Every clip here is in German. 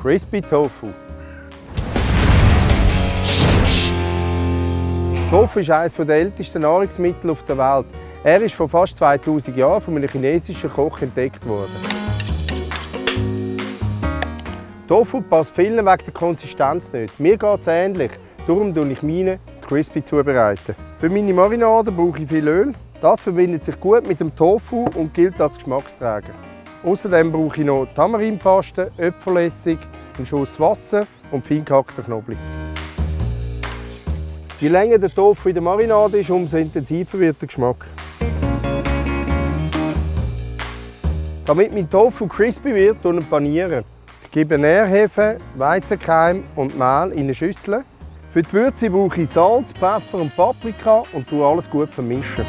Crispy Tofu. Tofu ist eines der ältesten Nahrungsmittel auf der Welt. Er ist vor fast 2000 Jahren von einem chinesischen Koch entdeckt worden. Tofu passt vielen wegen der Konsistenz nicht. Mir geht es ähnlich. Darum tue ich meine crispy zubereiten. Für meine Marinade brauche ich viel Öl. Das verbindet sich gut mit dem Tofu und gilt als Geschmacksträger. Außerdem brauche ich noch Tamarinpaste, Äpfelessig, einen Schuss Wasser und fein gehackten Knoblauch. Je länger der Tofu in der Marinade ist, umso intensiver wird der Geschmack. Damit mein Tofu crispy wird, und panieren. Ich gebe Nährhefe, Weizenkeim und Mehl in eine Schüssel. Für die Würze brauche ich Salz, Pfeffer und Paprika und tue alles gut vermischen.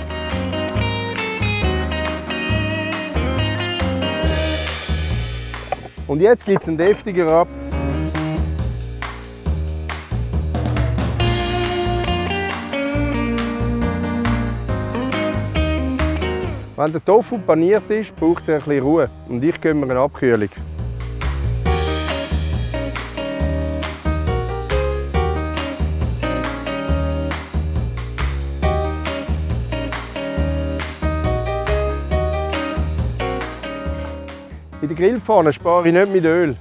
Und jetzt gibt es einen deftigen Rab. Wenn der Tofu paniert ist, braucht er ein bisschen Ruhe und ich gebe mir eine Abkühlung. Bei der Grillpfanne spare ich nicht mit Öl.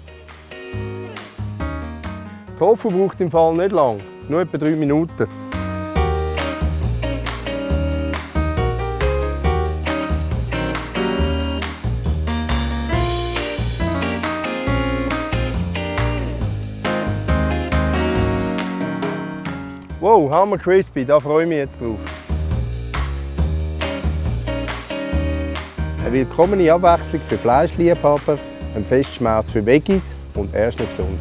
Tofu braucht im Fall nicht lang, nur etwa drei Minuten. Wow, Hammer Crispy, da freue ich mich jetzt drauf. Eine willkommene Abwechslung für Fleischliebhaber, ein Festschmaus für Veggies und er ist noch gesund.